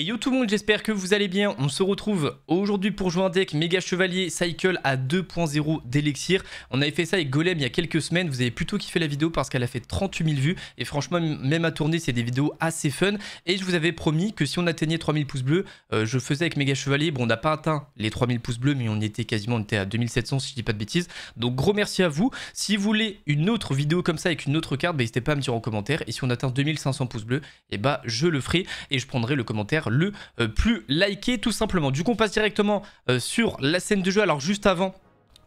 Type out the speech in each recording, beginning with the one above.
Et yo tout le monde, j'espère que vous allez bien. On se retrouve aujourd'hui pour jouer un deck méga chevalier cycle à 2.0 d'élixir. On avait fait ça avec Golem il y a quelques semaines. Vous avez plutôt kiffé la vidéo parce qu'elle a fait 38 000 vues. Et franchement, même à tourner, c'est des vidéos assez fun. Et je vous avais promis que si on atteignait 3000 pouces bleus, euh, je faisais avec méga chevalier. Bon, on n'a pas atteint les 3000 pouces bleus, mais on était quasiment on était à 2700 si je dis pas de bêtises. Donc gros merci à vous. Si vous voulez une autre vidéo comme ça avec une autre carte, bah, n'hésitez pas à me dire en commentaire. Et si on atteint 2500 pouces bleus, et eh bah je le ferai et je prendrai le commentaire le euh, plus liké tout simplement. Du coup on passe directement euh, sur la scène de jeu. Alors juste avant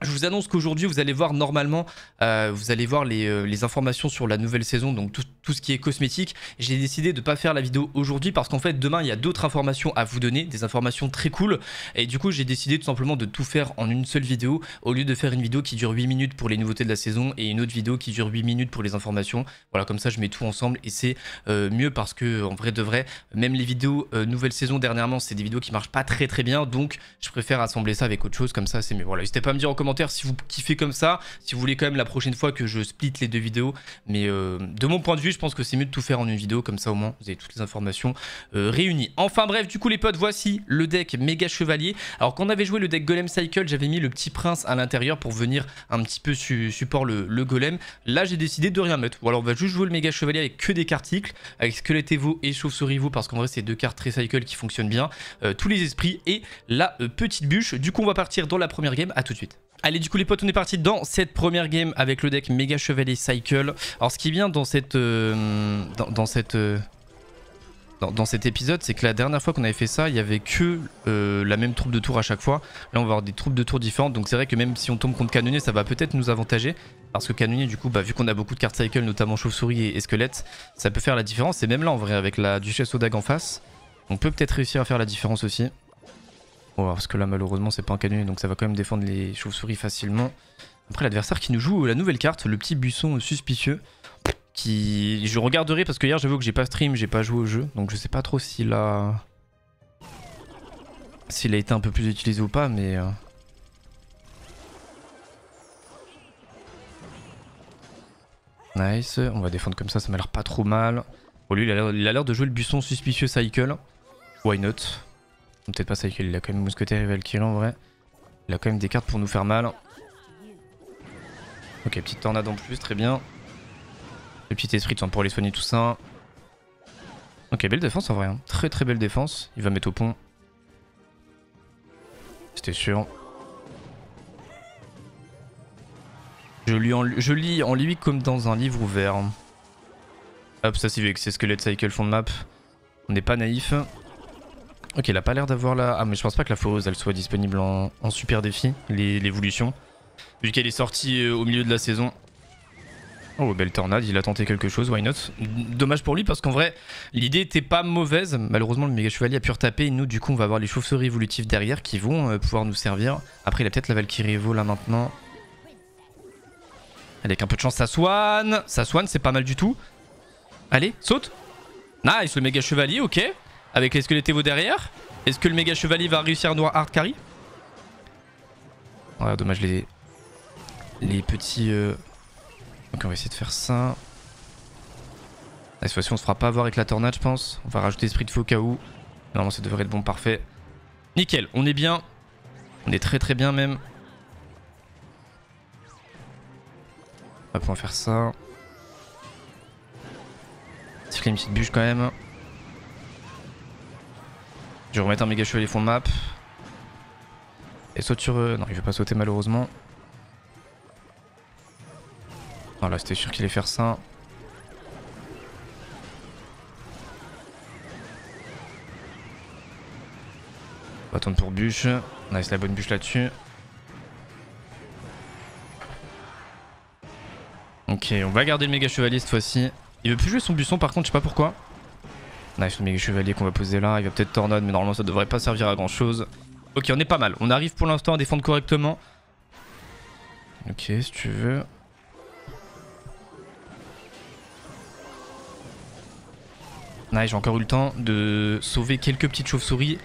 je vous annonce qu'aujourd'hui, vous allez voir normalement, euh, vous allez voir euh, les, informations sur la nouvelle saison, donc tout, ce qui est cosmétique. J'ai décidé de ne pas faire la vidéo aujourd'hui parce qu'en fait, demain, il y a d'autres informations à vous donner, des informations très cool. Et du coup, j'ai décidé tout simplement de tout faire en une seule vidéo, au lieu de faire une vidéo qui dure 8 minutes pour les nouveautés de la saison et une autre vidéo qui dure 8 minutes pour les informations. Voilà, comme ça, je mets tout ensemble et c'est euh, mieux parce que, en vrai de vrai, même les vidéos nouvelle saison dernièrement, c'est des vidéos qui marchent pas très très bien. Donc, je préfère assembler ça avec autre chose, comme ça, c'est mieux. Voilà, n'hésitez pas à me dire en commentaire si vous kiffez comme ça, si vous voulez quand même la prochaine fois que je split les deux vidéos. Mais euh, de mon point de vue, je pense que c'est mieux de tout faire en une vidéo, comme ça au moins vous avez toutes les informations euh, réunies. Enfin bref, du coup les potes, voici le deck méga chevalier. Alors quand on avait joué le deck Golem Cycle, j'avais mis le petit prince à l'intérieur pour venir un petit peu support le, golem. Là j'ai décidé de rien mettre. Voilà, on va juste jouer le méga chevalier avec que des cartes cycles, avec squelette Evo et chauve-souris parce qu'en vrai c'est deux cartes très qui fonctionnent bien. Euh, tous les esprits et la petite bûche. Du coup on va partir dans la première game, à tout de suite. Allez, du coup, les potes, on est parti dans cette première game avec le deck Méga Chevalier Cycle. Alors, ce qui bien dans cette... Euh, dans, cette... Euh, dans, cet épisode, c'est que la dernière fois qu'on avait fait ça, il y avait que euh, la même troupe de tours à chaque fois. Là, on va avoir des troupes de tours différentes. Donc, c'est vrai que même si on tombe contre Canonnier, ça va peut-être nous avantager. Parce que Canonnier, du coup, bah, vu qu'on a beaucoup de cartes Cycle, notamment Chauve-souris et, Squelette, ça peut faire la différence. Et même là, en vrai, avec la Duchesse Odag en face, on peut peut-être réussir à faire la différence aussi. Parce que là, malheureusement, c'est pas un canonnier, donc ça va quand même défendre les chauves-souris facilement. Après, l'adversaire qui nous joue la nouvelle carte, le petit buisson suspicieux. Qui... Je regarderai parce que hier, j'avoue que j'ai pas stream, j'ai pas joué au jeu. Donc je sais pas trop s'il a... S'il a été un peu plus utilisé ou pas, mais... Euh. Nice, on va défendre comme ça, ça m'a l'air pas trop mal. Bon, lui, il a l'air de jouer le buisson suspicieux cycle. Why not? Peut-être pas ça, il a quand même mousquetaire et Valkyrie en vrai. Il a quand même des cartes pour nous faire mal. Ok, petite tornade en plus, très bien. Le petit esprit pour aller soigner tout ça. Ok, belle défense en vrai. Hein. Très très belle défense. Il va mettre au pont. C'était sûr. Je lis, en, je lui comme dans un livre ouvert. Hop, ça c'est vu avec ses squelettes cycle fond de map. On n'est pas naïf. Ok, il a pas l'air d'avoir la... Ah mais je pense pas que la foreuse elle soit disponible en, super défi, l'évolution. Vu qu'elle est sortie euh, au milieu de la saison. Oh, belle tornade, il a tenté quelque chose, why not? Dommage pour lui parce qu'en vrai, l'idée était pas mauvaise. Malheureusement, le méga chevalier a pu retaper et nous, du coup, on va avoir les chauves-souris évolutives derrière qui vont euh, pouvoir nous servir. Après, il a peut-être la Valkyrie Evo là maintenant. Avec un peu de chance, ça soigne. Ça soigne, c'est pas mal du tout. Allez, saute. Nice, le méga chevalier, ok. Avec les squelettes Evo derrière? Est-ce que le méga chevalier va réussir à noir hard carry? Ouais, dommage les, les petits... Euh... Ok, on va essayer de faire ça. Cette fois-ci, on se fera pas avoir avec la tornade, je pense. On va rajouter esprit de faux au cas où. Normalement, ça devrait être bon, parfait. Nickel, on est bien. On est très très bien même. On va pouvoir faire ça. Siffler une petite bûche quand même. Je vais remettre un méga chevalier fond de map. Et saute sur eux. Non, il veut pas sauter malheureusement. Non, là c'était sûr qu'il allait faire ça. On pour bûche. On la bonne bûche là-dessus. Ok, on va garder le méga chevalier cette fois-ci. Il veut plus jouer son buisson par contre, je sais pas pourquoi. Nice le méga chevalier qu'on va poser là. Il va peut-être tornade, mais normalement ça devrait pas servir à grand chose. Ok, on est pas mal. On arrive pour l'instant à défendre correctement. Ok, si tu veux. Nice, j'ai encore eu le temps de sauver quelques petites chauves-souris.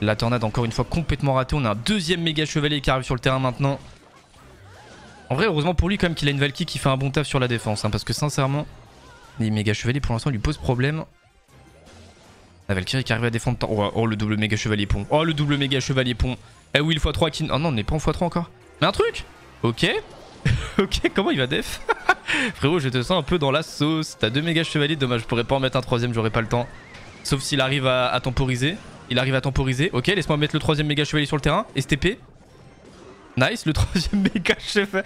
La tornade encore une fois complètement ratée. On a un deuxième méga chevalier qui arrive sur le terrain maintenant. En vrai, heureusement pour lui quand même qu'il a une Valkyrie qui fait un bon taf sur la défense. Hein, parce que sincèrement, les méga chevaliers pour l'instant lui posent problème. La Valkyrie qui arrive à défendre. Oh, oh, le double méga chevalier pont. Oh le double méga chevalier pont. Eh oui, le x3 qui. Oh non, on n'est pas en x3 encore. Mais un truc Ok. ok, comment il va def Frérot, je te sens un peu dans la sauce. T'as deux méga chevaliers, dommage, je pourrais pas en mettre un troisième, j'aurais pas le temps. Sauf s'il arrive à, temporiser. Il arrive à temporiser. Ok, laisse-moi mettre le troisième méga chevalier sur le terrain. STP. Nice, le troisième méga chevalier.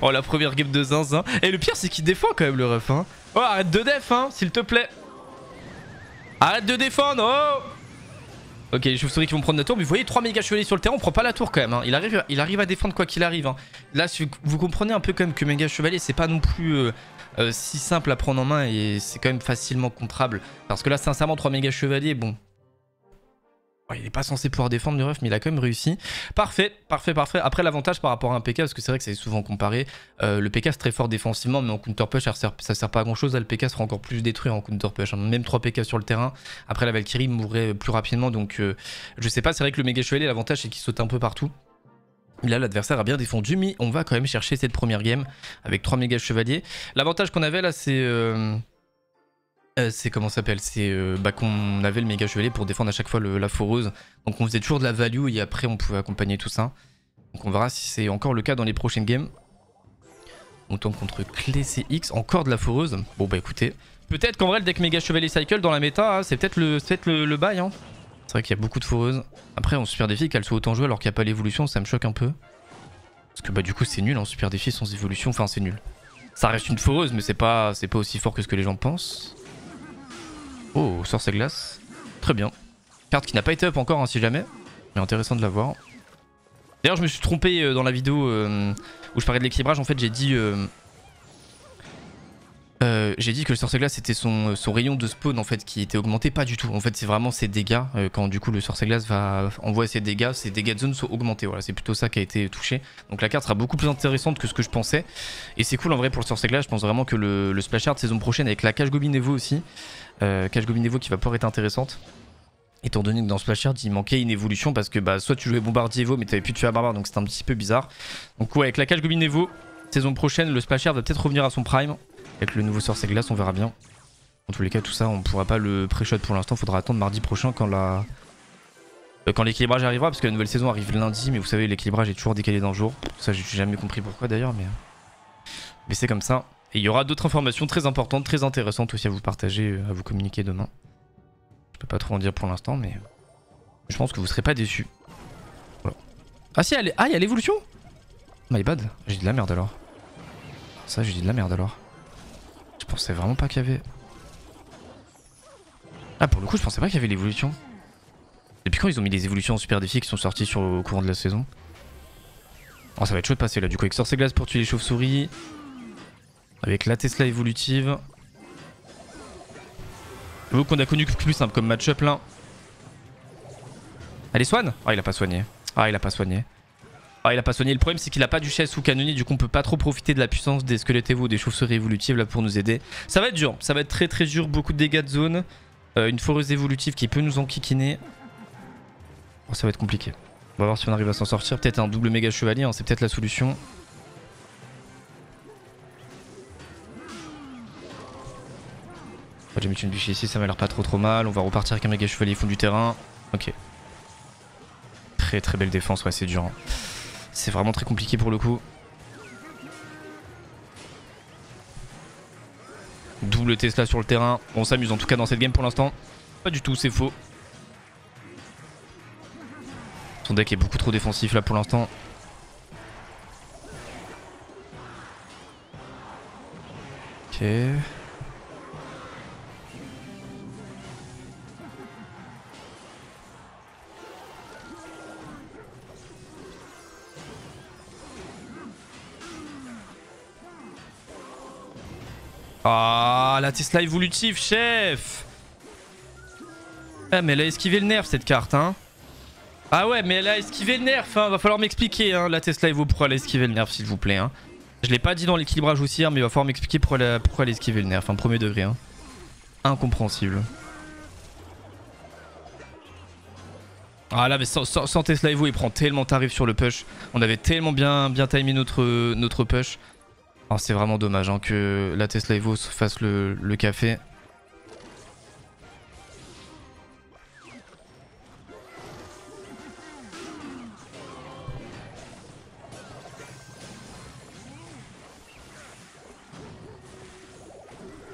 oh, la première game de zinzin. Et le pire, c'est qu'il défend quand même le ref. Hein. Oh, arrête de def, hein, s'il te plaît. Arrête de défendre, oh Ok, les chauves-souris qui vont prendre la tour, mais vous voyez 3 méga chevaliers sur le terrain, on prend pas la tour quand même. Hein. Il, arrive, il arrive à défendre quoi qu'il arrive. Hein. Là, vous comprenez un peu quand même que méga chevalier, c'est pas non plus euh, euh, si simple à prendre en main et c'est quand même facilement contrable. Parce que là, sincèrement, 3 méga chevaliers, bon, il n'est pas censé pouvoir défendre le ref, mais il a quand même réussi. Parfait, parfait, parfait. Après, l'avantage par rapport à un PK, parce que c'est vrai que c'est souvent comparé, euh, le PK c'est très fort défensivement, mais en counter push, ça sert, sert pas à grand chose. le PK sera encore plus détruit en counter push. Hein. Même 3 PK sur le terrain. Après, la Valkyrie mourrait plus rapidement, donc euh, je sais pas. C'est vrai que le méga chevalier, l'avantage, c'est qu'il saute un peu partout. Là, l'adversaire a bien défendu, mais on va quand même chercher cette première game avec 3 méga chevaliers. L'avantage qu'on avait là, c'est. Euh, euh, c'est comment s'appelle C'est euh, bah, qu'on avait le méga chevalier pour défendre à chaque fois la foreuse. Donc on faisait toujours de la value et après on pouvait accompagner tout ça. Donc on verra si c'est encore le cas dans les prochaines games. On tombe contre Clé CX, encore de la foreuse. Bon bah écoutez, peut-être qu'en vrai le deck méga chevalier cycle dans la méta, hein, c'est peut-être le, le, bail. Hein. C'est vrai qu'il y a beaucoup de foreuses. Après en super défi qu'elle soit autant jouée alors qu'il n'y a pas l'évolution, ça me choque un peu. Parce que bah du coup c'est nul en super défi sans évolution, enfin c'est nul. Ça reste une foreuse mais c'est pas, pas aussi fort que ce que les gens pensent. Oh, sorce glace. Très bien. Carte qui n'a pas été up encore, hein, si jamais. Mais intéressant de la voir. D'ailleurs, je me suis trompé euh, dans la vidéo euh, où je parlais de l'équilibrage. En fait, j'ai dit... Euh, j'ai dit que le sorcier glace c'était son, rayon de spawn en fait qui était augmenté, pas du tout. En fait c'est vraiment ses dégâts. quand du coup le sorcier glace va envoyer ses dégâts, ses dégâts de zone sont augmentés. Voilà, c'est plutôt ça qui a été touché. Donc la carte sera beaucoup plus intéressante que ce que je pensais. Et c'est cool en vrai pour le sorcier glace. Je pense vraiment que le, splash art saison prochaine avec la cage Evo aussi, euh, Goblin Evo qui va pouvoir être intéressante. Étant donné que dans Splash il manquait une évolution parce que bah, soit tu jouais Bombardier Evo mais t'avais plus tuer à barbare donc c'était un petit peu bizarre. Donc ouais avec la Cache Goblin Evo, saison prochaine le Splash va peut-être revenir à son prime. Avec le nouveau Sorcier Glace on verra bien. En tous les cas tout ça on pourra pas le pré-shot pour l'instant, faudra attendre mardi prochain quand la... Euh, quand l'équilibrage arrivera parce que la nouvelle saison arrive lundi mais vous savez l'équilibrage est toujours décalé d'un jour. Ça j'ai jamais compris pourquoi d'ailleurs. Mais c'est comme ça. Et il y aura d'autres informations très importantes, très intéressantes aussi à vous partager, euh, à vous communiquer demain. Je peux pas trop en dire pour l'instant, mais je pense que vous serez pas déçus. Ah si, elle ah, il y a l'évolution? My bad, j'ai dit de la merde alors. Ça, j'ai dit de la merde alors. Je pensais vraiment pas qu'il y avait... Ah, pour le coup, je pensais pas qu'il y avait l'évolution. Depuis quand ils ont mis des évolutions en super défi qui sont sorties le courant de la saison? Oh, ça va être chaud de passer là. Du coup, avec Sorcier Glace pour tuer les chauves-souris. Avec la Tesla évolutive. Vous qu'on a connu plus simple comme match-up là. Allez, soigne Ah, il a pas soigné. Ah, il a pas soigné. Ah, il a pas soigné. Le problème, c'est qu'il a pas duchesse ou canonnier. Du coup, on peut pas trop profiter de la puissance des squelettes ou des chauves-souris évolutives là pour nous aider. Ça va être dur. Ça va être très très dur. Beaucoup de dégâts de zone. Euh, une foreuse évolutive qui peut nous enquiquiner. Oh, ça va être compliqué. On va voir si on arrive à s'en sortir. Peut-être un double méga chevalier. Hein. C'est peut-être la solution. J'ai mis une bûche ici, ça m'a l'air pas trop trop mal. On va repartir avec un méga chevalier fond du terrain. Ok. Très très belle défense, ouais c'est dur. Hein. C'est vraiment très compliqué pour le coup. Double Tesla sur le terrain. On s'amuse en tout cas dans cette game pour l'instant. Pas du tout, c'est faux. Son deck est beaucoup trop défensif là pour l'instant. Ok. Ah, la Tesla évolutive, chef Ah, mais elle a esquivé le nerf, cette carte, hein Ah ouais, mais elle a esquivé le nerf, hein Va falloir m'expliquer, hein, la Tesla Evo, pourquoi elle a esquivé le nerf, s'il vous plaît, hein Je l'ai pas dit dans l'équilibrage aussi, hein, mais il va falloir m'expliquer pourquoi, elle a... pourquoi esquivé le nerf, hein, premier degré, hein. Incompréhensible. Ah là mais sans, Tesla Evo il prend tellement tarif sur le push. On avait tellement bien, bien timé notre, notre push. Oh, c'est vraiment dommage hein, que la Tesla Evo fasse le, café.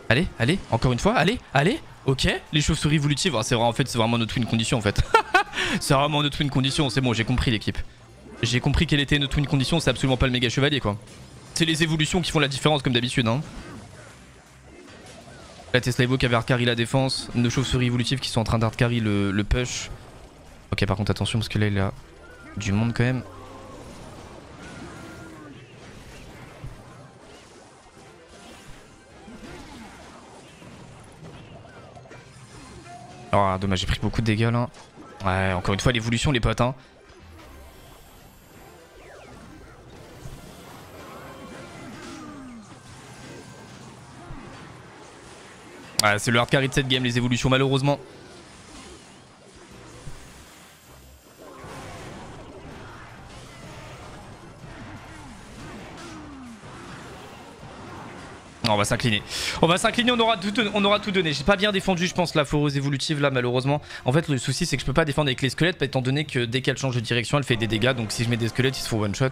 Allez, allez, encore une fois, allez, allez, ok. Les chauves-souris volutives, c'est vrai, en fait, c'est vraiment notre win condition en fait. c'est vraiment notre win condition, c'est bon, j'ai compris l'équipe. J'ai compris quelle était notre win condition, c'est absolument pas le méga chevalier quoi. C'est les évolutions qui font la différence comme d'habitude hein. La Tesla Evo qui avait carry la défense, nos chauves-souris évolutives qui sont en train d'hard le, le push. Ok par contre attention parce que là il a du monde quand même. Oh dommage j'ai pris beaucoup de dégâts là. Ouais encore une fois l'évolution les potes hein. C'est le hard carry de cette game les évolutions malheureusement. on va s'incliner. On va s'incliner, on, aura tout, donné. J'ai pas bien défendu, je pense, la foreuse évolutive là, malheureusement. En fait, le souci, c'est que je peux pas défendre avec les squelettes, étant donné que dès qu'elle change de direction, elle fait des dégâts. Donc si je mets des squelettes, ils se font one shot.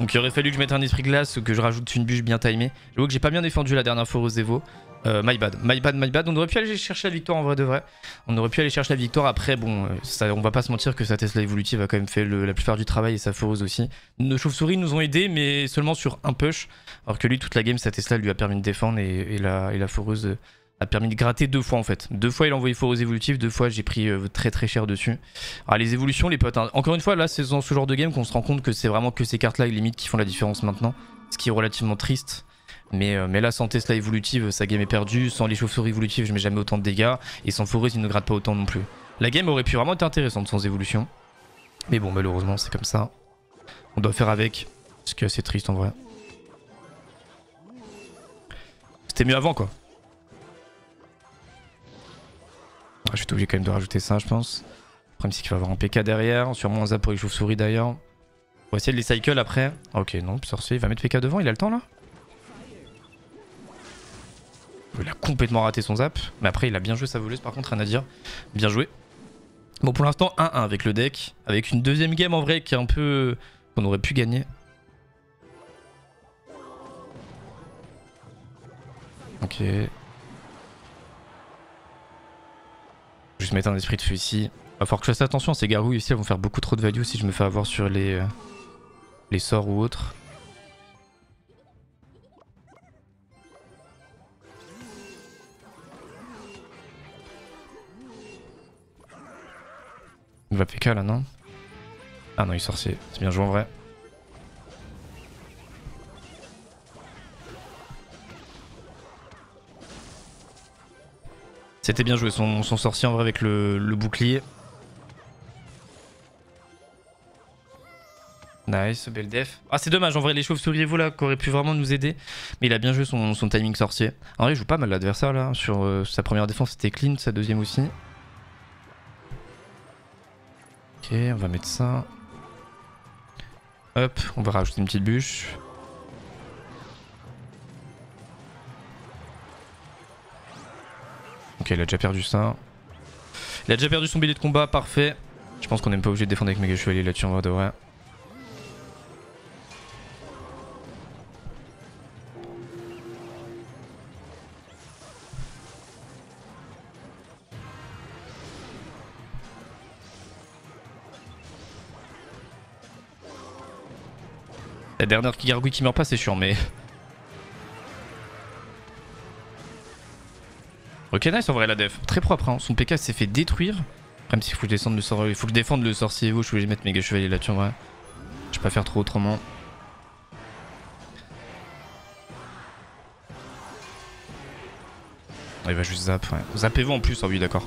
Donc il aurait fallu que je mette un esprit glace ou que je rajoute une bûche bien timée. Je vois que j'ai pas bien défendu la dernière foreuse Evo. Euh, my bad, my bad, my bad. On aurait pu aller chercher la victoire en vrai de vrai. On aurait pu aller chercher la victoire après. Bon, euh, ça, on va pas se mentir que sa Tesla évolutive a quand même fait la plupart du travail et sa foreuse aussi. Nos chauves-souris nous ont aidés, mais seulement sur un push. Alors que lui, toute la game, sa Tesla lui a permis de défendre et, la, et foreuse a permis de gratter deux fois en fait. Deux fois il a envoyé foreuse évolutive, deux fois j'ai pris euh, très très cher dessus. Alors les évolutions les potes, hein. encore une fois là c'est dans ce genre de game qu'on se rend compte que c'est vraiment que ces cartes là limite qui font la différence maintenant. Ce qui est relativement triste. Mais, là, sans Tesla évolutive, sa game est perdue. Sans les chauves-souris évolutives, je mets jamais autant de dégâts. Et sans Forest, il ne gratte pas autant non plus. La game aurait pu vraiment être intéressante sans évolution. Mais bon, malheureusement, c'est comme ça. On doit faire avec. Ce qui est assez triste en vrai. C'était mieux avant, quoi. Ah, je suis obligé quand même de rajouter ça, je pense. Le problème, c'est qu'il va avoir un PK derrière. Sûrement un zap pour les chauves-souris d'ailleurs. On va essayer de les cycle après. Ok, non, sorcier, il va mettre PK devant, il a le temps là? Il a complètement raté son zap. Mais après, il a bien joué sa voleuse, par contre, rien à dire. Bien joué. Bon, pour l'instant, 1-1 avec le deck. Avec une deuxième game en vrai qui est un peu... qu'on aurait pu gagner. Ok. Juste mettre un esprit de feu ici. Va falloir que je fasse attention, ces gargouilles ici elles vont faire beaucoup trop de value si je me fais avoir sur les, euh, les sorts ou autres. PK là, non? Ah non, il est sorcier. C'est bien joué en vrai. C'était bien joué son, sorcier en vrai avec le, bouclier. Nice, belle def. Ah c'est dommage en vrai les chauves-souris vous là qui auraient pu vraiment nous aider. Mais il a bien joué son, timing sorcier. En vrai il joue pas mal l'adversaire là. Sur euh, sa première défense c'était clean, sa deuxième aussi. Ok, on va mettre ça. Hop, on va rajouter une petite bûche. Ok, il a déjà perdu ça. Il a déjà perdu son billet de combat, parfait. Je pense qu'on n'est pas obligé de défendre avec méga chevalier là-dessus en vrai de vrai. Dernière gargouille qui meurt pas, c'est chiant, mais... Ok, nice en vrai la def. Très propre, hein. son PK s'est fait détruire. Même s'il faut que je. Il faut que défende le sorcier Evo, je voulais mettre méga chevalier là-dessus en vrai. Je vais pas faire trop autrement. il va juste zap, ouais. Zappez-vous en plus, oh oui d'accord.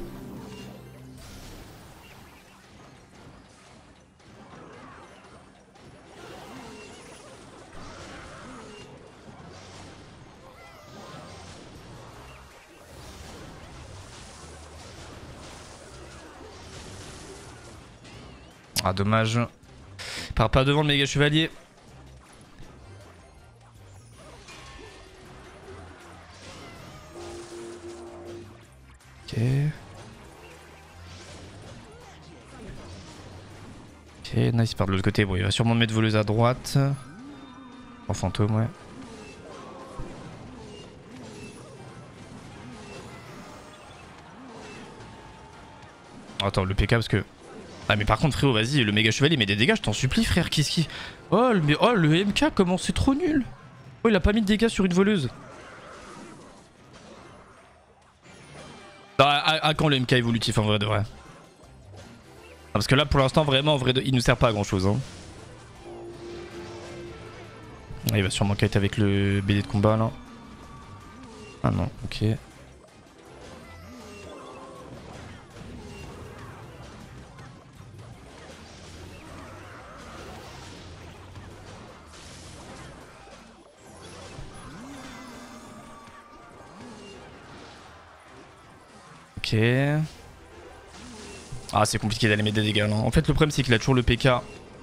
Ah, dommage. Il part pas devant le méga chevalier. Ok. Ok, nice, il part de l'autre côté. Bon, il va sûrement mettre voleuse à droite. En fantôme, ouais. Attends, le PK parce que ah mais par contre frérot, vas-y, le méga chevalier met des dégâts, je t'en supplie frère, qu'est-ce qui... Oh, le... oh, le MK, comment c'est trop nul Oh, il a pas mis de dégâts sur une voleuse. à, quand le MK évolutif en vrai de vrai Parce que là pour l'instant vraiment en vrai de... il nous sert pas à grand chose. Hein. Ah, il va sûrement kite avec le BD de combat là. Ah non, ok. Ah c'est compliqué d'aller mettre des dégâts là. En fait le problème c'est qu'il a toujours le PK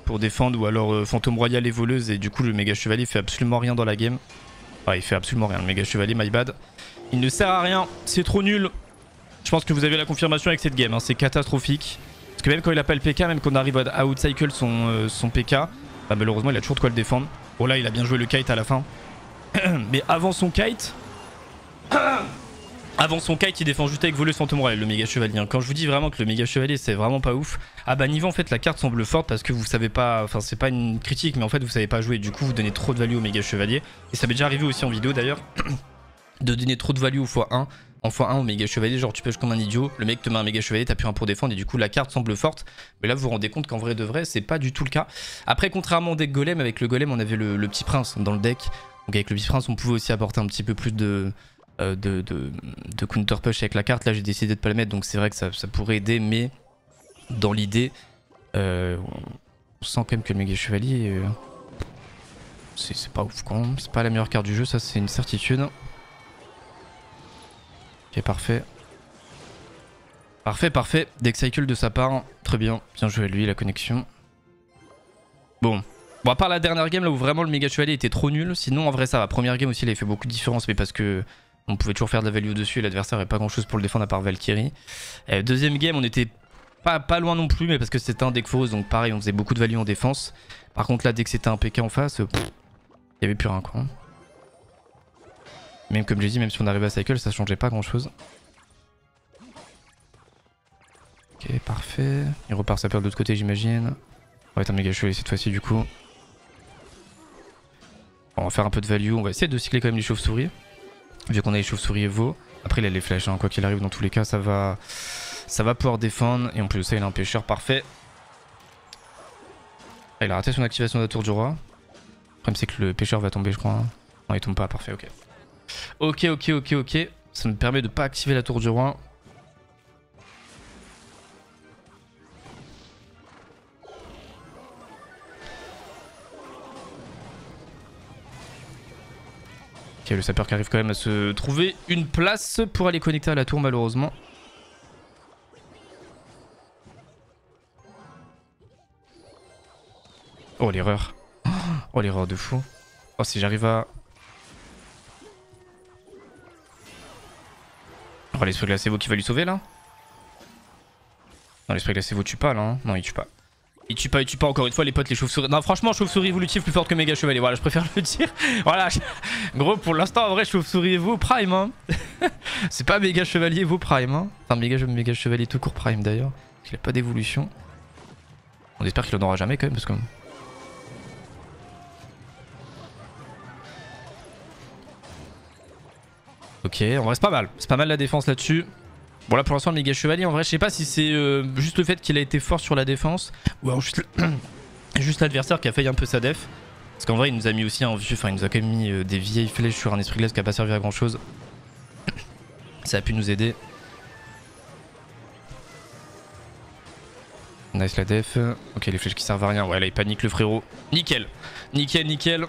pour défendre ou alors euh, fantôme royal et voleuse et du coup le méga chevalier fait absolument rien dans la game. Ah il fait absolument rien le méga chevalier my bad. Il ne sert à rien, c'est trop nul. Je pense que vous avez la confirmation avec cette game, hein. c'est catastrophique. Parce que même quand il a pas le PK, même quand on arrive à outcycle son, euh, PK, bah, malheureusement il a toujours de quoi le défendre. Bon là il a bien joué le kite à la fin. Mais avant son kite... Avant son kite, il défend juste avec fantôme royal, le méga chevalier. Quand je vous dis vraiment que le méga chevalier, c'est vraiment pas ouf. À bas niveau, en fait, la carte semble forte parce que vous savez pas. Enfin, c'est pas une critique, mais en fait, vous savez pas jouer. Du coup, vous donnez trop de value au méga chevalier. Et ça m'est déjà arrivé aussi en vidéo d'ailleurs. de donner trop de value au x1. En x1 au méga chevalier, genre tu pêches comme un idiot, le mec te met un méga chevalier, t'as plus un pour défendre et du coup la carte semble forte. Mais là vous vous rendez compte qu'en vrai de vrai, c'est pas du tout le cas. Après, contrairement au deck golem, avec le golem on avait le petit prince dans le deck. Donc avec le petit prince on pouvait aussi apporter un petit peu plus de, euh, de, counter push avec la carte. Là j'ai décidé de pas la mettre donc c'est vrai que ça, pourrait aider mais dans l'idée euh, on sent quand même que le méga chevalier euh, c'est pas ouf quand C'est pas la meilleure carte du jeu ça c'est une certitude. Ok parfait. Parfait parfait. Deck cycle de sa part. Très bien. Bien joué lui la connexion. Bon. Bon à part la dernière game là où vraiment le méga chevalier était trop nul. Sinon en vrai ça va. Première game aussi il avait fait beaucoup de différence mais parce que on pouvait toujours faire de la value dessus et l'adversaire n'avait pas grand chose pour le défendre à part Valkyrie. Euh, deuxième game, on était pas, loin non plus, mais parce que c'était un deck foreuse, donc pareil, on faisait beaucoup de value en défense. Par contre, là, dès que c'était un PK en face, il n'y avait plus rien quoi. Même comme j'ai dit, même si on arrivait à cycle, ça changeait pas grand chose. Ok, parfait. Il repart sa peur de l'autre côté, j'imagine. On va être un méga chevalier cette fois-ci, du coup. on va faire un peu de value. On va essayer de cycler quand même les chauves-souris. Vu qu'on a les chauves-souris et veau. Après il a les flèches, hein. quoi qu'il arrive dans tous les cas ça va ça va pouvoir défendre. Et en plus de ça il a un pêcheur parfait. Ah, il a raté son activation de la tour du roi. Le problème c'est que le pêcheur va tomber je crois. Hein. Non il tombe pas, parfait, ok. Ok ok ok ok. Ça me permet de pas activer la tour du roi. Le sapeur qui arrive quand même à se trouver une place pour aller connecter à la tour malheureusement. Oh l'erreur. Oh l'erreur de fou. Oh si j'arrive à... Oh l'esprit glacé-vous qui va lui sauver là? Non l'esprit glacé-vous tue pas là hein Non il tue pas. Il tue pas, pas encore une fois les potes, les chauves-souris. Non, franchement, chauve-souris évolutif plus forte que méga chevalier. Voilà, je préfère le dire. voilà. Gros, pour l'instant, en vrai, chauve-souris vos prime. Hein. C'est pas méga chevalier vos prime. Hein. Enfin, méga, méga chevalier tout court prime d'ailleurs. Il a pas d'évolution. On espère qu'il en aura jamais quand même parce que. Ok, on reste pas mal. C'est pas mal la défense là-dessus. Bon là pour l'instant le méga chevalier en vrai je sais pas si c'est euh, juste le fait qu'il a été fort sur la défense ou alors juste, l'adversaire qui a failli un peu sa def. Parce qu'en vrai il nous a mis aussi un vieux, enfin il nous a quand même mis euh, des vieilles flèches sur un esprit glace qui a pas servi à grand chose. Ça a pu nous aider. Nice la def. Ok les flèches qui servent à rien. Ouais là il panique le frérot. Nickel. Nickel nickel.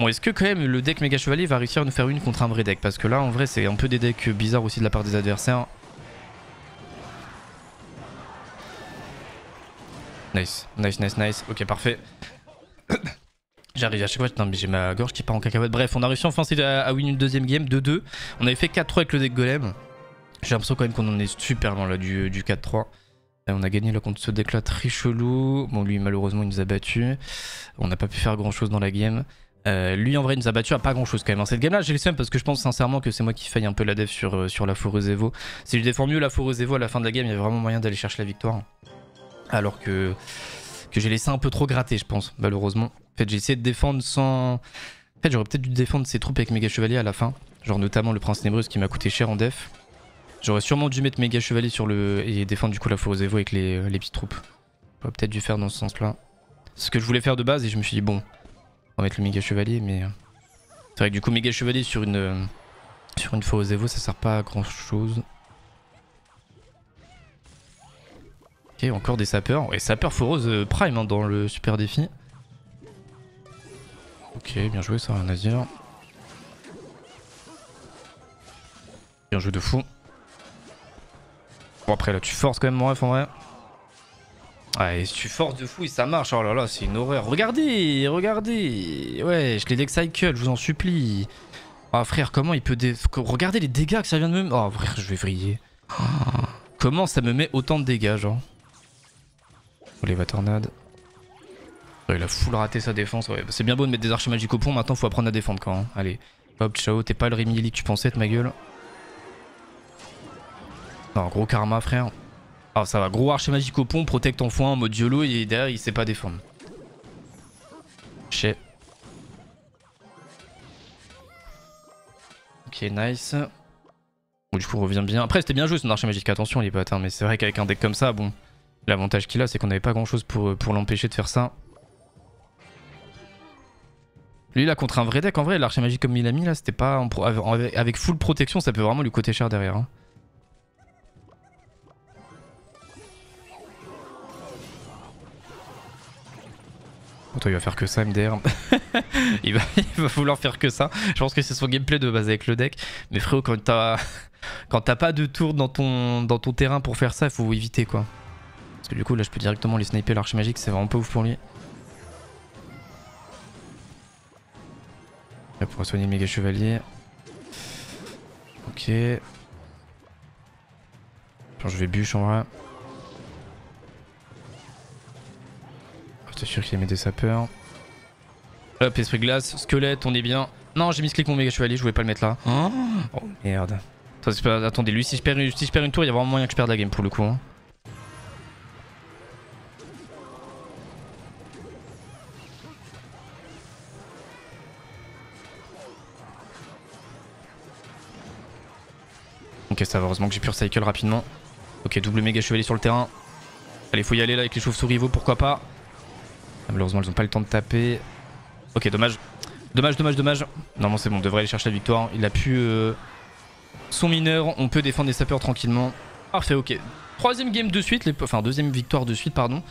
Bon, est-ce que quand même le deck méga chevalier va réussir à nous faire une contre un vrai deck? Parce que là, en vrai, c'est un peu des decks bizarres aussi de la part des adversaires. Nice, nice, nice, nice. Ok, parfait. J'arrive à chaque fois, mais j'ai ma gorge qui part en cacahuète. Bref, on a réussi enfin à, à win une deuxième game, 2-2. On avait fait 4-3 avec le deck golem. J'ai l'impression quand même qu'on en est super loin là du, du 4-3. On a gagné là contre ce deck là très chelou. Bon lui malheureusement il nous a battu. On n'a pas pu faire grand chose dans la game. Euh, lui en vrai il nous a battu à pas grand chose quand même. Hein. Cette game là j'ai le seum parce que je pense sincèrement que c'est moi qui faille un peu la dev sur, euh, sur la foreuse Evo. Si je défends mieux la foreuse Evo à la fin de la game, il y a vraiment moyen d'aller chercher la victoire. Alors que, que j'ai laissé un peu trop gratter je pense malheureusement. En fait j'ai essayé de défendre sans... En fait j'aurais peut-être dû défendre ces troupes avec méga chevalier à la fin. Genre notamment le prince Nébrus qui m'a coûté cher en def. J'aurais sûrement dû mettre méga chevalier sur le... et défendre du coup la foreuse Evo avec les, euh, les petites troupes. J'aurais peut-être dû faire dans ce sens là. Ce que je voulais faire de base et je me suis dit bon, on va mettre le méga chevalier mais... C'est vrai que du coup méga chevalier sur une... Euh, sur une foreuse Evo ça sert pas à grand chose. Ok encore des sapeurs. Et sapeurs foreuse euh, prime hein, dans le super défi. Ok bien joué ça un Azir. Bien joué de fou. Bon après là tu forces quand même mon ref en vrai. Ouais, ah, si tu forces de fou et ça marche, oh là là, c'est une horreur. Regardez, regardez. Ouais, je l'ai deck cycle, je vous en supplie. Oh frère, comment il peut... Regardez les dégâts que ça vient de me... Oh frère, je vais vriller. Comment ça me met autant de dégâts, genre Oh les va tornade. il a full raté sa défense. C'est bien beau de mettre des archers magiques au pont, maintenant faut apprendre à défendre quand. Hein. Allez, hop, ciao, t'es pas le Rémi que tu pensais être ma gueule. Non, gros karma, frère. Ah, ça va, gros archer magique au pont, protect en foin en mode YOLO et derrière il sait pas défendre. Chez. Ok, nice. Bon, du coup, revient bien. Après, c'était bien joué son archer magique, attention les potes, hein, mais c'est vrai qu'avec un deck comme ça, bon, l'avantage qu'il a, c'est qu'on avait pas grand chose pour, pour l'empêcher de faire ça. Lui là contre un vrai deck en vrai l'archer magique comme il a mis là c'était pas avec full protection ça peut vraiment lui coûter cher derrière hein. Il va faire que ça MDR. il, va, vouloir faire que ça. Je pense que c'est son gameplay de base avec le deck. Mais frérot, quand t'as quand t'as pas de tour dans ton, dans ton terrain pour faire ça, il faut éviter quoi. Parce que du coup là je peux directement les sniper l'arche magique, c'est vraiment pas ouf pour lui. Là pour soigner le méga chevalier. Ok. je vais bûche en vrai. C'est sûr qu'il met des sapeurs. Hop, esprit glace, squelette, on est bien. Non, j'ai mis ce clic mon méga chevalier, je voulais pas le mettre là. Oh, oh merde. Attendez, lui, si je, perds une, si je perds une tour, il y a vraiment moyen que je perde la game pour le coup. Hein. Ok, ça va, heureusement que j'ai pu recycle rapidement. Ok, double méga chevalier sur le terrain. Allez, faut y aller là avec les chauves-souris, pourquoi pas. Malheureusement, ils ont pas le temps de taper. Ok, dommage. Dommage, dommage, dommage. Normalement, c'est bon, on devrait aller chercher la victoire. Il a pu euh, son mineur. On peut défendre les sapeurs tranquillement. Parfait, ok. Troisième game de suite, enfin deuxième victoire de suite, pardon.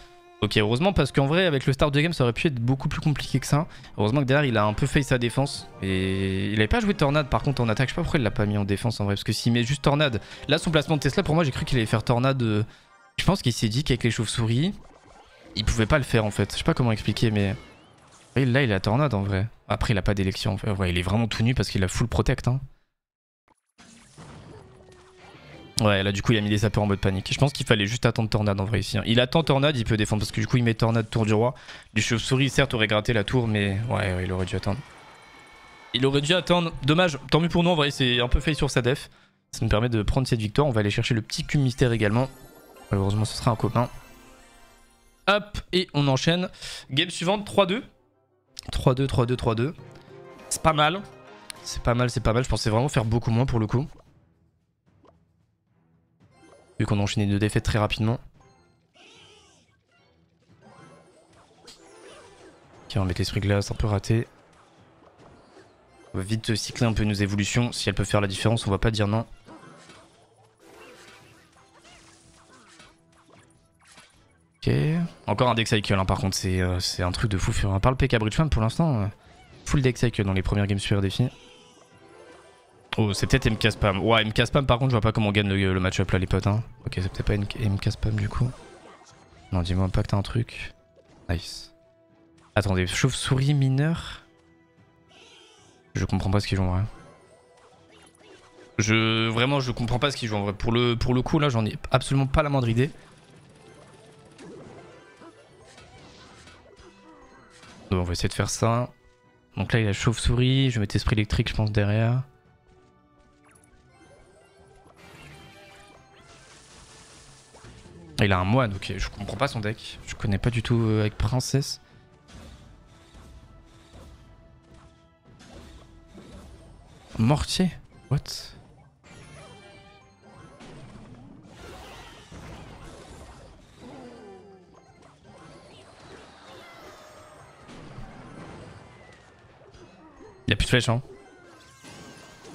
Ok, heureusement parce qu'en vrai, avec le start de game, ça aurait pu être beaucoup plus compliqué que ça. Heureusement que derrière, il a un peu fait sa défense. Et il avait pas joué Tornade par contre en attaque. Je sais pas pourquoi il l'a pas mis en défense en vrai. Parce que s'il met juste Tornade, là, son placement de Tesla, pour moi, j'ai cru qu'il allait faire Tornade. Euh, je pense qu'il s'est dit qu'avec les chauves-souris, il pouvait pas le faire en fait. Je sais pas comment expliquer, mais. là, il a tornade en vrai. Après, il a pas d'élection. Ouais, il est vraiment tout nu parce qu'il a full protect. Hein. Ouais, là, du coup, il a mis des sapeurs en mode panique. Je pense qu'il fallait juste attendre tornade en vrai ici. Hein. Il attend tornade, il peut défendre parce que du coup, il met tornade tour du roi. Du chauve-souris, certes, aurait gratté la tour, mais ouais, il aurait dû attendre. Il aurait dû attendre. Dommage, tant mieux pour nous en vrai, c'est un peu fait sur sa def. Ça nous permet de prendre cette victoire. On va aller chercher le petit cube mystère également. Malheureusement, ce sera un copain. Hop, et on enchaîne. Game suivante, 3-2. 3-2, 3-2, 3-2. C'est pas mal. C'est pas mal, c'est pas mal. Je pensais vraiment faire beaucoup moins pour le coup. Vu qu'on a enchaîné deux défaites très rapidement. Ok, on mettre l'esprit glace, un peu raté. On va vite cycler un peu nos évolutions. Si elles peuvent faire la différence, on va pas dire non. Encore un deck cycle, hein, par contre, euh, c'est un truc de fou. On parle PK Bridge Fan pour l'instant. Euh, full deck cycle dans les premières games super défi. Oh, c'est peut-être MK Spam. Ouais, MK Spam, par contre, je vois pas comment on gagne le, match-up là, les potes. Hein. Ok, c'est peut-être pas MK Spam du coup. Non, dis-moi pas que t'as un truc. Nice. Attendez, chauve-souris mineur Je comprends pas ce qu'ils jouent en vrai. Je... Vraiment, je comprends pas ce qu'ils jouent en vrai. Pour le, pour le coup, là, j'en ai absolument pas la moindre idée. On va essayer de faire ça. Donc là, il a chauve-souris. Je vais mettre esprit électrique, je pense, derrière. Il a un moine, ok. Je comprends pas son deck. Je connais pas du tout euh, avec princesse. Mortier What? Il a plus de flèches, hein.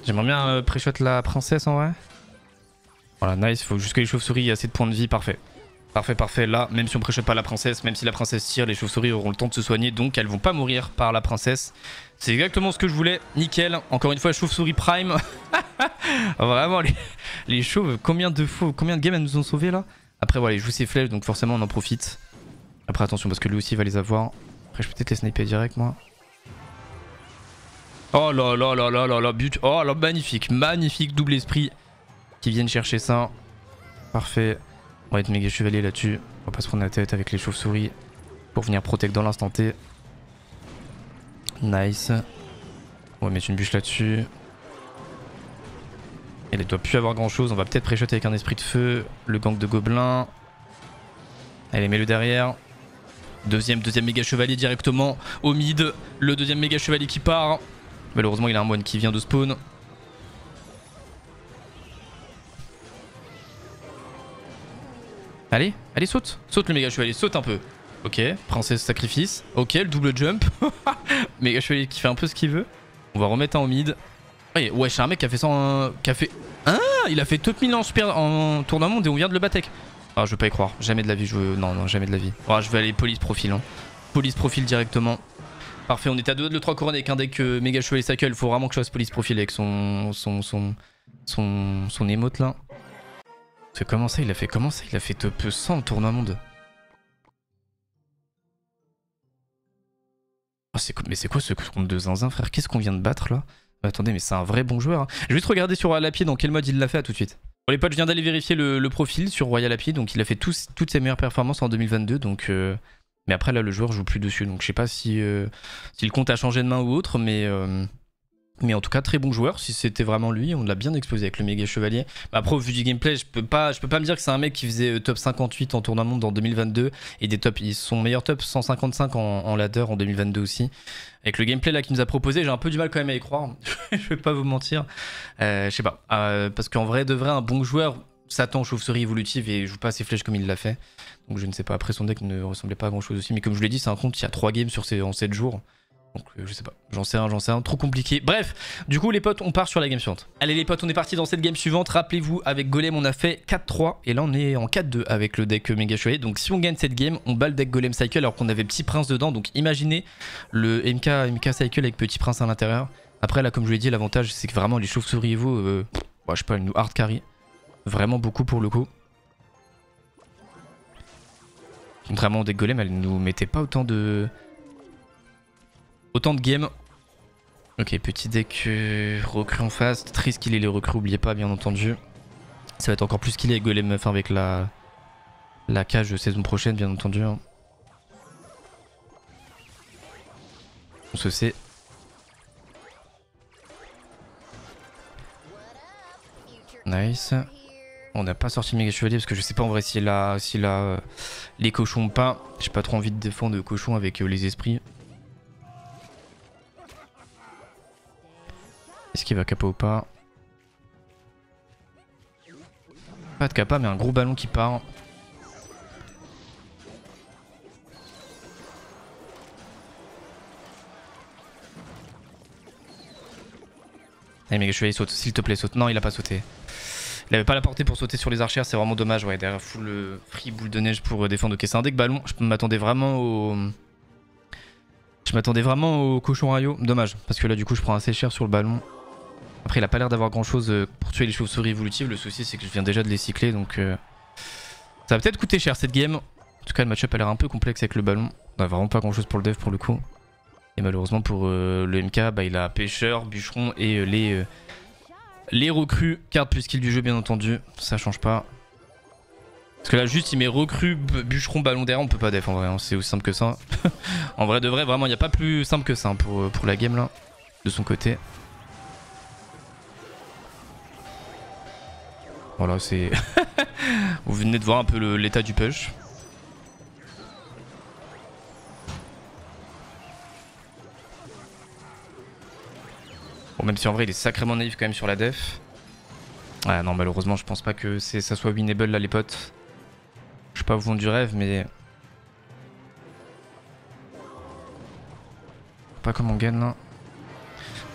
J'aimerais bien euh, pré-shot la princesse en vrai. Voilà, nice. Faut juste que les chauves-souris aient assez de points de vie, parfait. Parfait, parfait. Là, même si on pré pas la princesse, même si la princesse tire, les chauves-souris auront le temps de se soigner, donc elles vont pas mourir par la princesse. C'est exactement ce que je voulais. Nickel. Encore une fois, chauve-souris prime. Vraiment, les, les, chauves, combien de faux, combien de games elles nous ont sauvés là? Après, voilà, il joue ses flèches, donc forcément on en profite. Après, attention, parce que lui aussi va les avoir. Après, je peux peut-être les sniper direct, moi. Oh là là là là là là, but. Oh là, magnifique, magnifique double esprit qui viennent chercher ça. Parfait. On va être méga chevalier là-dessus. On va pas se prendre la tête avec les chauves-souris pour venir protect dans l'instant T. Nice. On va mettre une bûche là-dessus. Elle doit plus avoir grand chose. On va peut-être pré avec un esprit de feu. Le gang de gobelins. Allez, mets-le derrière. Deuxième, deuxième méga chevalier directement au mid. Le deuxième méga chevalier qui part. Malheureusement, il a un moine qui vient de spawn. Allez, allez, saute. Saute le méga chevalier, saute un peu. Ok, princesse sacrifice. Ok, le double jump. méga chevalier qui fait un peu ce qu'il veut. On va remettre un au mid. Ouais, ouais, c'est un mec qui a fait ça en... Qui a fait... Ah Il a fait top 1000 en, en tournament et on vient de le battre. Ah, je veux pas y croire. Jamais de la vie, je veux... Non, non, jamais de la vie. Oh, je vais aller police profil. Hein. Police profil directement. Parfait, on est à 2 de le 3 couronnes avec un deck euh, méga chevalier cycle. Faut vraiment que je fasse police profil avec son... Son... Son... Son, son émote là. Comment ça Il a fait comment ça Il a fait top 100 en tournoi monde. Oh, mais c'est quoi ce compte de zinzin frère? Qu'est-ce qu'on vient de battre là? Attendez mais c'est un vrai bon joueur. Hein. Je vais juste regarder sur Royal Api dans quel mode il l'a fait à tout de suite. Pour les potes je viens d'aller vérifier le, profil sur Royal Api donc il a fait toutes ses meilleures performances en 2022 donc... Euh, mais après là le joueur joue plus dessus donc je sais pas si, euh, le compte a changé de main ou autre mais... Euh, mais en tout cas, très bon joueur. Si c'était vraiment lui, on l'a bien explosé avec le méga chevalier. Bah, après, vu du gameplay, je peux pas, peux pas me dire que c'est un mec qui faisait euh, top 58 en tournoi monde en 2022 et des top, son meilleur top 155 en, ladder en 2022 aussi. Avec le gameplay là qu'il nous a proposé, j'ai un peu du mal quand même à y croire. je vais pas vous mentir. Je sais pas. Parce qu'en vrai, de vrai, un bon joueur s'attend aux chauves-souris évolutives et joue pas ses flèches comme il l'a fait. Donc je ne sais pas. Après, son deck ne ressemblait pas à grand chose aussi. Mais comme je vous l'ai dit, c'est un compte qui a 3 games sur en 7 jours. Donc euh, je sais pas, j'en sais un, j'en sais un, trop compliqué. Bref, du coup les potes, on part sur la game suivante. Allez les potes, on est parti dans cette game suivante. Rappelez-vous, avec Golem, on a fait 4-3 et là on est en 4-2 avec le deck Mega Chevalier. Donc si on gagne cette game, on bat le deck Golem Cycle alors qu'on avait Petit Prince dedans. Donc imaginez le MK, MK Cycle avec Petit Prince à l'intérieur. Après là, comme je vous l'ai dit, l'avantage c'est que vraiment les chauves-souris Evo, euh, je sais pas, nous hard carry. Vraiment beaucoup pour le coup. Contrairement au deck Golem, elle nous mettait pas autant de... Autant de games. Ok, petit deck euh, recrue en face. Triste qu'il ait les recrues, oubliez pas, bien entendu. Ça va être encore plus qu'il avec Golem, enfin avec la, la cage de saison prochaine, bien entendu. Hein. On se sait. Nice. On n'a pas sorti méga chevalier parce que je sais pas en vrai s'il a, si a euh, les cochons ou pas. J'ai pas trop envie de défendre de cochons avec euh, les esprits. Est-ce qu'il va capa ou pas? Pas de capa mais un gros ballon qui part. Allez mec, chevalier saute, s'il te plaît saute. Non il a pas sauté. Il avait pas la portée pour sauter sur les archères, c'est vraiment dommage. Ouais, derrière full le free boule de neige pour défendre. Ok, c'est un deck ballon. Je m'attendais vraiment au... Je m'attendais vraiment au cochon rayo. Dommage, parce que là du coup je prends assez cher sur le ballon. Après, il a pas l'air d'avoir grand chose euh, pour tuer les chauves-souris évolutives. Le souci, c'est que je viens déjà de les cycler, donc euh, ça va peut-être coûter cher cette game. En tout cas, le match-up a l'air un peu complexe avec le ballon. On a vraiment pas grand chose pour le dev pour le coup. Et malheureusement pour euh, le MK, bah, il a pêcheur, bûcheron et les, les recrues. Carte plus skill du jeu, bien entendu. Ça change pas. Parce que là, juste, il met recrue, bûcheron, ballon d'air. On peut pas def en vrai. Hein. C'est aussi simple que ça. en vrai, de vrai, vraiment, il n'y a pas plus simple que ça hein, pour, pour la game là. De son côté. Voilà, c'est... Vous venez de voir un peu l'état du push. Bon, même si en vrai il est sacrément naïf quand même sur la def. Ouais, non, malheureusement, je pense pas que ça soit winnable là, les potes. Je sais pas vous vendre du rêve, mais. Pas comme on gagne là.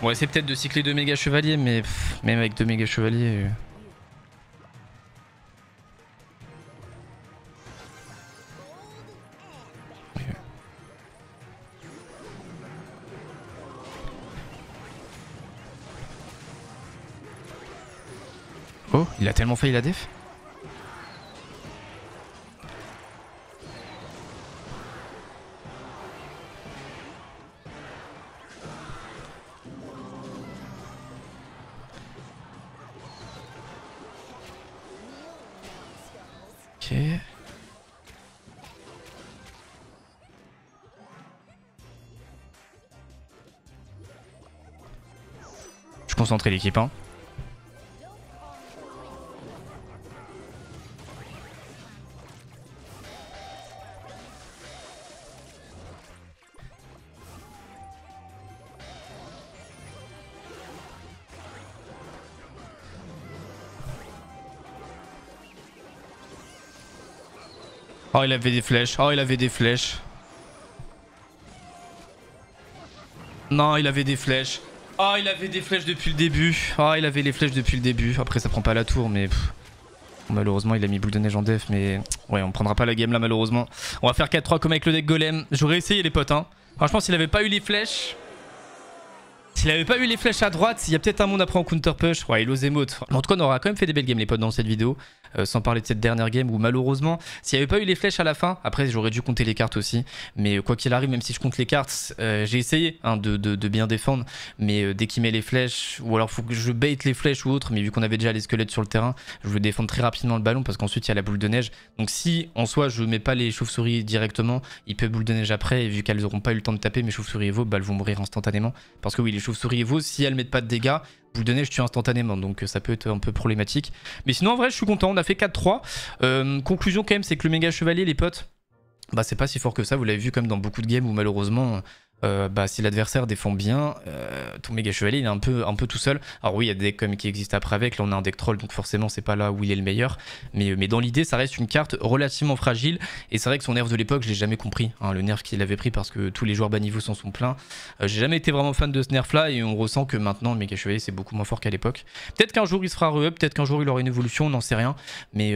On va essayer peut-être de cycler deux méga chevaliers, mais même avec deux méga chevaliers. Euh, Oh, il a tellement failli la def Ok. Je concentrer l'équipe hein. Il avait des flèches. Oh, il avait des flèches. Non, il avait des flèches. Oh, il avait des flèches depuis le début. Oh, il avait les flèches depuis le début. Après, ça prend pas la tour, mais... malheureusement, il a mis boule de neige en def, mais... Ouais, on prendra pas la game là, malheureusement. On va faire 4-3 comme avec le deck golem. J'aurais essayé, les potes, hein. Franchement, s'il avait pas eu les flèches... S'il avait pas eu les flèches à droite, il y a peut-être un monde après en counter push. Ouais, il ose emote. En tout cas, on aura quand même fait des belles games, les potes, dans cette vidéo. Euh, sans parler de cette dernière game où malheureusement, s'il n'y avait pas eu les flèches à la fin, après j'aurais dû compter les cartes aussi. Mais quoi qu'il arrive, même si je compte les cartes, euh, j'ai essayé hein, de, bien défendre. Mais euh, dès qu'il met les flèches, ou alors faut que je bait les flèches ou autre, mais vu qu'on avait déjà les squelettes sur le terrain, je veux défendre très rapidement le ballon parce qu'ensuite il y a la boule de neige. Donc si en soi je mets pas les chauves-souris directement, il peut boule de neige après. Et vu qu'elles n'auront pas eu le temps de taper, mes chauves-souris Evo, bah, elles vont mourir instantanément. Parce que oui, les chauves-souris Evo, si elles mettent pas de dégâts, boule de neige tue instantanément, donc euh, ça peut être un peu problématique. Mais sinon, en vrai, je suis content, on a fait 4-3. Euh, conclusion quand même, c'est que le méga chevalier, les potes, bah c'est pas si fort que ça, vous l'avez vu comme dans beaucoup de games où malheureusement euh, bah, si l'adversaire défend bien, euh, ton méga chevalier il est un peu, un peu tout seul. Alors oui, il y a des decks qui existent après avec, là on a un deck troll, donc forcément c'est pas là où il est le meilleur. Mais, mais dans l'idée, ça reste une carte relativement fragile. Et c'est vrai que son nerf de l'époque, je l'ai jamais compris. Hein, le nerf qu'il avait pris parce que tous les joueurs bas niveau s'en sont pleins. Euh, j'ai jamais été vraiment fan de ce nerf là et on ressent que maintenant le méga chevalier c'est beaucoup moins fort qu'à l'époque. Peut-être qu'un jour il sera re-up, peut-être qu'un jour il aura une évolution, on n'en sait rien. Mais,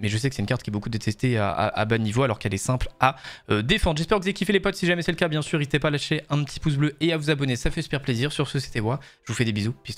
mais je sais que c'est une carte qui est beaucoup détestée à, bas niveau alors qu'elle est simple à défendre. J'espère que vous avez kiffé les potes, si jamais c'est le cas, bien sûr, pas à lâcher un petit pouce bleu et à vous abonner, ça fait super plaisir. Sur ce, c'était moi. Je vous fais des bisous. Peace.